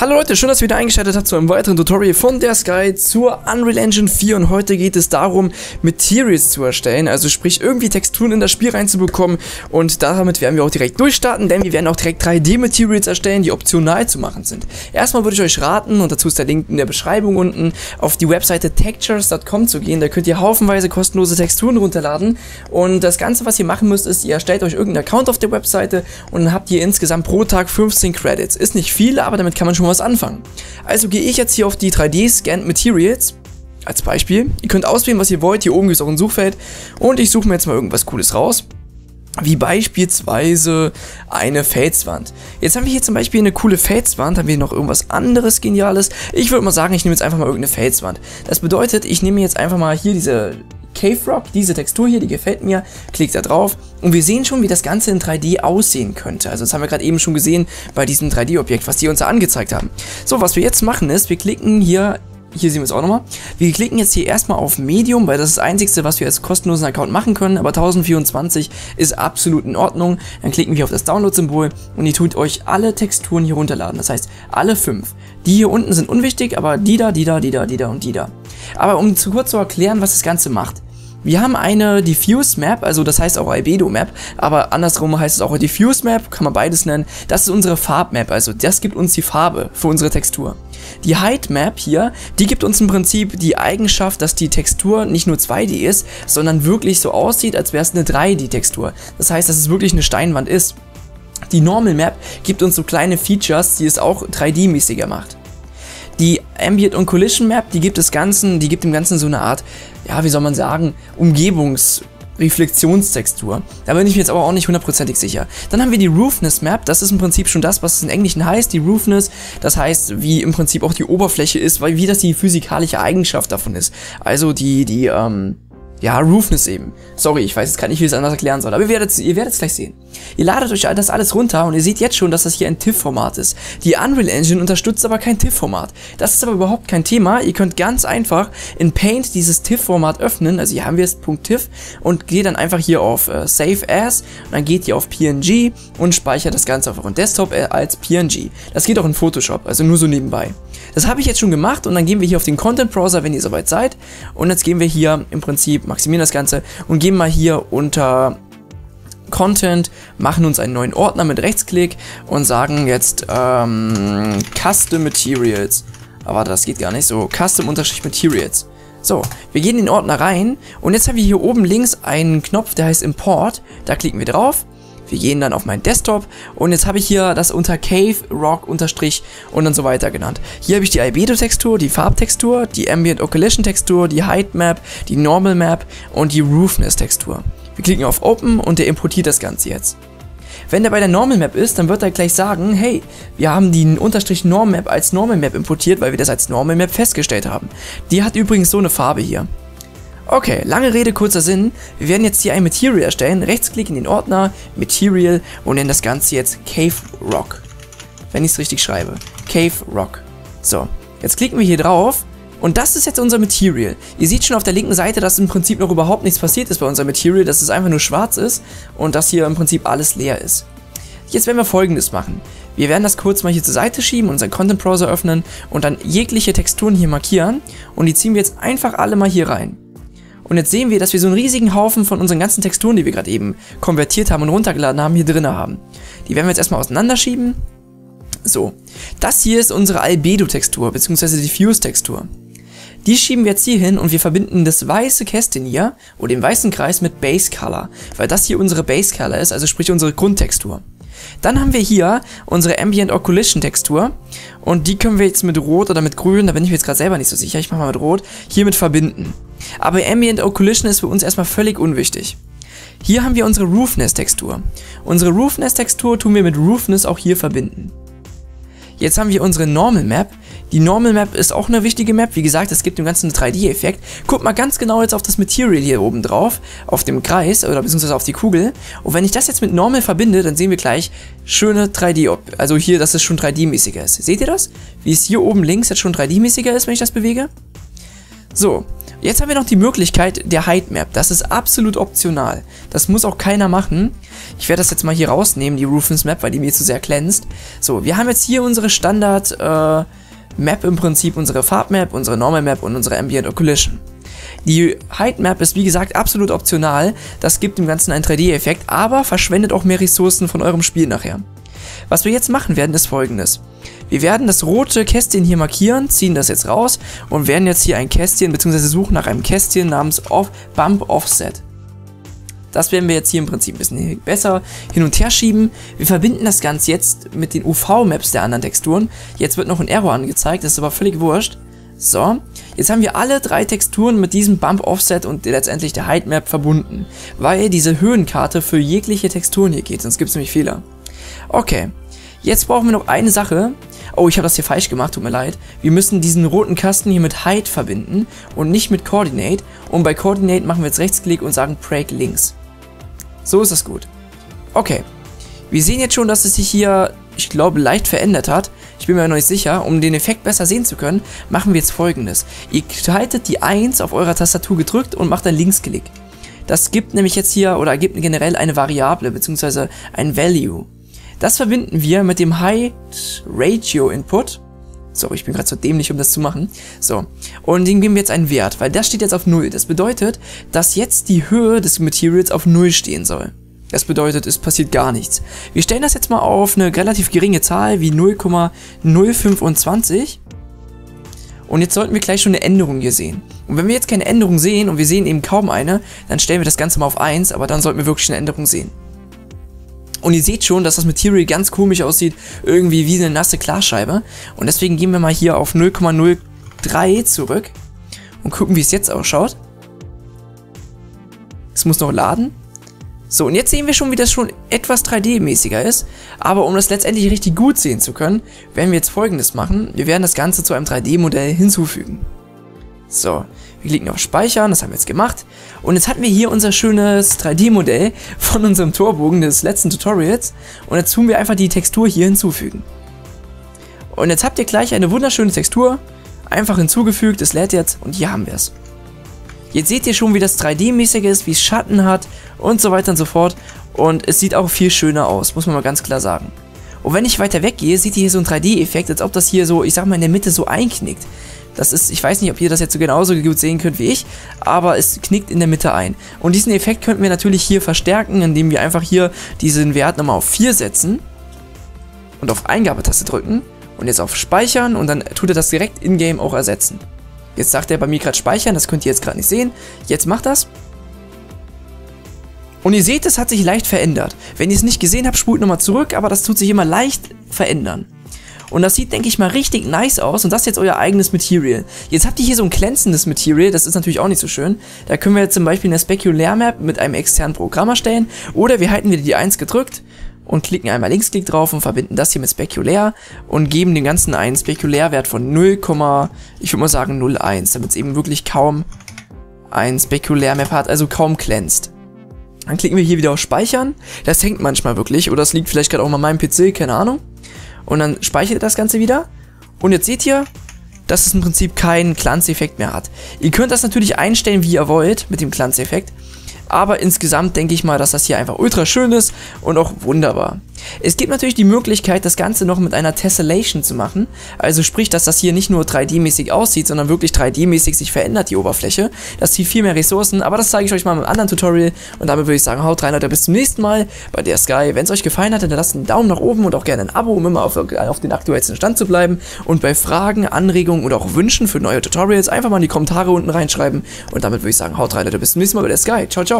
Hallo Leute, schön, dass ihr wieder eingeschaltet habt zu einem weiteren Tutorial von der Sky zur Unreal Engine 4 und heute geht es darum, Materials zu erstellen, also sprich irgendwie Texturen in das Spiel reinzubekommen und damit werden wir auch direkt durchstarten, denn wir werden auch direkt 3D-Materials erstellen, die optional zu machen sind. Erstmal würde ich euch raten, und dazu ist der Link in der Beschreibung unten, auf die Webseite textures.com zu gehen, da könnt ihr haufenweise kostenlose Texturen runterladen und das Ganze, was ihr machen müsst, ist, ihr erstellt euch irgendeinen Account auf der Webseite und dann habt ihr insgesamt pro Tag 15 Credits. Ist nicht viel, aber damit kann man schon mal was anfangen. Also gehe ich jetzt hier auf die 3D Scanned Materials als Beispiel. Ihr könnt auswählen, was ihr wollt. Hier oben gibt es auch ein Suchfeld. Und ich suche mir jetzt mal irgendwas Cooles raus. Wie beispielsweise eine Felswand. Jetzt haben wir hier zum Beispiel eine coole Felswand. Haben wir noch irgendwas anderes Geniales? Ich würde mal sagen, ich nehme jetzt einfach mal irgendeine Felswand. Das bedeutet, ich nehme jetzt einfach mal hier diese Cave Rock, diese Textur hier, die gefällt mir, klickt da drauf und wir sehen schon, wie das Ganze in 3D aussehen könnte. Also das haben wir gerade eben schon gesehen bei diesem 3D-Objekt, was die uns da angezeigt haben. So, was wir jetzt machen ist, wir klicken hier hier sehen wir es auch nochmal. Wir klicken jetzt hier erstmal auf Medium, weil das ist das einzige, was wir als kostenlosen Account machen können. Aber 1024 ist absolut in Ordnung. Dann klicken wir auf das Download-Symbol und ihr tut euch alle Texturen hier runterladen. Das heißt, alle fünf. Die hier unten sind unwichtig, aber die da, die da, die da, die da und die da. Aber um zu kurz zu erklären, was das Ganze macht. Wir haben eine Diffuse Map, also das heißt auch Albedo Map, aber andersrum heißt es auch Diffuse Map, kann man beides nennen. Das ist unsere Farbmap, also das gibt uns die Farbe für unsere Textur. Die Height Map hier, die gibt uns im Prinzip die Eigenschaft, dass die Textur nicht nur 2D ist, sondern wirklich so aussieht, als wäre es eine 3D-Textur. Das heißt, dass es wirklich eine Steinwand ist. Die Normal Map gibt uns so kleine Features, die es auch 3D-mäßiger macht. Ambient und Collision Map, die gibt es Ganzen, die gibt dem Ganzen so eine Art, ja, wie soll man sagen, Umgebungs- Reflexionstextur. Da bin ich mir jetzt aber auch nicht hundertprozentig sicher. Dann haben wir die Roofness Map. Das ist im Prinzip schon das, was es in Englischen heißt. Die Roofness, das heißt, wie im Prinzip auch die Oberfläche ist, weil wie das die physikalische Eigenschaft davon ist. Also die, die, ähm, ja, Roofness eben. Sorry, ich weiß jetzt gar nicht, wie ich es anders erklären soll, aber ihr werdet ihr es gleich sehen. Ihr ladet euch das alles runter und ihr seht jetzt schon, dass das hier ein TIFF-Format ist. Die Unreal Engine unterstützt aber kein TIFF-Format. Das ist aber überhaupt kein Thema. Ihr könnt ganz einfach in Paint dieses TIFF-Format öffnen, also hier haben wir es .tiff und geht dann einfach hier auf äh, Save As und dann geht ihr auf PNG und speichert das Ganze auf euren Desktop äh, als PNG. Das geht auch in Photoshop, also nur so nebenbei. Das habe ich jetzt schon gemacht und dann gehen wir hier auf den Content Browser, wenn ihr soweit seid und jetzt gehen wir hier im Prinzip maximieren das Ganze und gehen mal hier unter Content, machen uns einen neuen Ordner mit Rechtsklick und sagen jetzt ähm, Custom Materials. Aber das geht gar nicht so. Custom-Materials. So, wir gehen in den Ordner rein und jetzt haben wir hier oben links einen Knopf, der heißt Import. Da klicken wir drauf wir gehen dann auf meinen Desktop und jetzt habe ich hier das unter Cave, Rock, Unterstrich und dann so weiter genannt. Hier habe ich die Albedo-Textur, die Farbtextur, die Ambient Occlusion-Textur, die Height Map, die Normal Map und die Roofness-Textur. Wir klicken auf Open und der importiert das Ganze jetzt. Wenn der bei der Normal Map ist, dann wird er gleich sagen, hey, wir haben die Unterstrich Norm Map als Normal Map importiert, weil wir das als Normal Map festgestellt haben. Die hat übrigens so eine Farbe hier. Okay, lange Rede, kurzer Sinn. Wir werden jetzt hier ein Material erstellen. Rechtsklick in den Ordner, Material und nennen das Ganze jetzt Cave Rock. Wenn ich es richtig schreibe. Cave Rock. So, jetzt klicken wir hier drauf und das ist jetzt unser Material. Ihr seht schon auf der linken Seite, dass im Prinzip noch überhaupt nichts passiert ist bei unserem Material, dass es einfach nur schwarz ist und dass hier im Prinzip alles leer ist. Jetzt werden wir folgendes machen. Wir werden das kurz mal hier zur Seite schieben, unseren Content Browser öffnen und dann jegliche Texturen hier markieren und die ziehen wir jetzt einfach alle mal hier rein. Und jetzt sehen wir, dass wir so einen riesigen Haufen von unseren ganzen Texturen, die wir gerade eben konvertiert haben und runtergeladen haben, hier drin haben. Die werden wir jetzt erstmal auseinanderschieben. So, das hier ist unsere Albedo-Textur, beziehungsweise Diffuse-Textur. Die schieben wir jetzt hier hin und wir verbinden das weiße Kästchen hier, oder den weißen Kreis mit Base Color, weil das hier unsere Base Color ist, also sprich unsere Grundtextur. Dann haben wir hier unsere Ambient Occlusion Textur und die können wir jetzt mit Rot oder mit Grün, da bin ich mir jetzt gerade selber nicht so sicher, ich mache mal mit Rot, hiermit verbinden. Aber Ambient Occlusion ist für uns erstmal völlig unwichtig. Hier haben wir unsere Roofness Textur. Unsere Roofness Textur tun wir mit Roofness auch hier verbinden. Jetzt haben wir unsere Normal Map. Die Normal Map ist auch eine wichtige Map. Wie gesagt, es gibt dem Ganzen einen 3D-Effekt. Guckt mal ganz genau jetzt auf das Material hier oben drauf, auf dem Kreis oder beziehungsweise auf die Kugel. Und wenn ich das jetzt mit Normal verbinde, dann sehen wir gleich schöne 3D, also hier, dass es schon 3D-mäßiger ist. Seht ihr das? Wie es hier oben links jetzt schon 3D-mäßiger ist, wenn ich das bewege? So, jetzt haben wir noch die Möglichkeit der Height Map. Das ist absolut optional. Das muss auch keiner machen. Ich werde das jetzt mal hier rausnehmen, die Rufus Map, weil die mir zu sehr glänzt. So, wir haben jetzt hier unsere Standard äh, Map im Prinzip, unsere Farbmap, unsere Normal Map und unsere Ambient Occlusion. Die Height Map ist wie gesagt absolut optional, das gibt dem Ganzen einen 3D-Effekt, aber verschwendet auch mehr Ressourcen von eurem Spiel nachher. Was wir jetzt machen werden, ist folgendes. Wir werden das rote Kästchen hier markieren, ziehen das jetzt raus und werden jetzt hier ein Kästchen, bzw. suchen nach einem Kästchen namens Off Bump Offset. Das werden wir jetzt hier im Prinzip ein bisschen besser hin und her schieben. Wir verbinden das Ganze jetzt mit den UV-Maps der anderen Texturen. Jetzt wird noch ein Error angezeigt, das ist aber völlig wurscht. So, jetzt haben wir alle drei Texturen mit diesem Bump Offset und letztendlich der Height Map verbunden, weil diese Höhenkarte für jegliche Texturen hier geht, sonst gibt es nämlich Fehler. Okay, jetzt brauchen wir noch eine Sache. Oh, ich habe das hier falsch gemacht, tut mir leid. Wir müssen diesen roten Kasten hier mit Height verbinden und nicht mit Coordinate. Und bei Coordinate machen wir jetzt Rechtsklick und sagen Break links. So ist das gut. Okay. Wir sehen jetzt schon, dass es sich hier, ich glaube, leicht verändert hat. Ich bin mir noch nicht sicher. Um den Effekt besser sehen zu können, machen wir jetzt folgendes. Ihr haltet die 1 auf eurer Tastatur gedrückt und macht dann Linksklick. Das gibt nämlich jetzt hier, oder gibt generell eine Variable, beziehungsweise ein Value. Das verbinden wir mit dem Height Ratio Input. So, ich bin gerade so dämlich, um das zu machen. So, und den geben wir jetzt einen Wert, weil das steht jetzt auf 0. Das bedeutet, dass jetzt die Höhe des Materials auf 0 stehen soll. Das bedeutet, es passiert gar nichts. Wir stellen das jetzt mal auf eine relativ geringe Zahl wie 0,025. Und jetzt sollten wir gleich schon eine Änderung hier sehen. Und wenn wir jetzt keine Änderung sehen und wir sehen eben kaum eine, dann stellen wir das Ganze mal auf 1, aber dann sollten wir wirklich eine Änderung sehen. Und ihr seht schon, dass das Material ganz komisch aussieht, irgendwie wie eine nasse Klarscheibe. Und deswegen gehen wir mal hier auf 0,03 zurück und gucken, wie es jetzt ausschaut. Es muss noch laden. So, und jetzt sehen wir schon, wie das schon etwas 3D-mäßiger ist. Aber um das letztendlich richtig gut sehen zu können, werden wir jetzt folgendes machen. Wir werden das Ganze zu einem 3D-Modell hinzufügen. So, wir klicken auf Speichern, das haben wir jetzt gemacht. Und jetzt hatten wir hier unser schönes 3D-Modell von unserem Torbogen des letzten Tutorials. Und jetzt tun wir einfach die Textur hier hinzufügen. Und jetzt habt ihr gleich eine wunderschöne Textur, einfach hinzugefügt, es lädt jetzt und hier haben wir es. Jetzt seht ihr schon, wie das 3D-mäßig ist, wie es Schatten hat und so weiter und so fort. Und es sieht auch viel schöner aus, muss man mal ganz klar sagen. Und wenn ich weiter weggehe, seht ihr hier so einen 3D-Effekt, als ob das hier so, ich sag mal, in der Mitte so einknickt. Das ist, ich weiß nicht, ob ihr das jetzt so genauso gut sehen könnt wie ich, aber es knickt in der Mitte ein. Und diesen Effekt könnten wir natürlich hier verstärken, indem wir einfach hier diesen Wert nochmal auf 4 setzen und auf Eingabetaste drücken und jetzt auf Speichern und dann tut er das direkt in-game auch ersetzen. Jetzt sagt er bei mir gerade Speichern, das könnt ihr jetzt gerade nicht sehen. Jetzt macht das. Und ihr seht, es hat sich leicht verändert. Wenn ihr es nicht gesehen habt, spult nochmal zurück, aber das tut sich immer leicht verändern. Und das sieht, denke ich mal, richtig nice aus. Und das ist jetzt euer eigenes Material. Jetzt habt ihr hier so ein glänzendes Material. Das ist natürlich auch nicht so schön. Da können wir jetzt zum Beispiel eine Specular Map mit einem externen Programm erstellen. Oder wir halten wieder die 1 gedrückt und klicken einmal Linksklick drauf und verbinden das hier mit Spekulär und geben dem Ganzen einen Spekulärwert von 0, ich würde mal sagen 0,1, damit es eben wirklich kaum ein Spekulär-Map hat, also kaum glänzt. Dann klicken wir hier wieder auf Speichern. Das hängt manchmal wirklich, oder das liegt vielleicht gerade auch mal an meinem PC, keine Ahnung. Und dann speichert ihr das Ganze wieder. Und jetzt seht ihr, dass es im Prinzip keinen Glanzeffekt mehr hat. Ihr könnt das natürlich einstellen, wie ihr wollt, mit dem Glanzeffekt. Aber insgesamt denke ich mal, dass das hier einfach ultra schön ist und auch wunderbar. Es gibt natürlich die Möglichkeit, das Ganze noch mit einer Tessellation zu machen. Also sprich, dass das hier nicht nur 3D-mäßig aussieht, sondern wirklich 3D-mäßig sich verändert, die Oberfläche. Das zieht viel mehr Ressourcen, aber das zeige ich euch mal im anderen Tutorial. Und damit würde ich sagen, haut rein, Leute, bis zum nächsten Mal bei der Sky. Wenn es euch gefallen hat, dann lasst einen Daumen nach oben und auch gerne ein Abo, um immer auf, auf den aktuellsten Stand zu bleiben. Und bei Fragen, Anregungen oder auch Wünschen für neue Tutorials einfach mal in die Kommentare unten reinschreiben. Und damit würde ich sagen, haut rein, Leute, bis zum nächsten Mal bei der Sky. Ciao, ciao.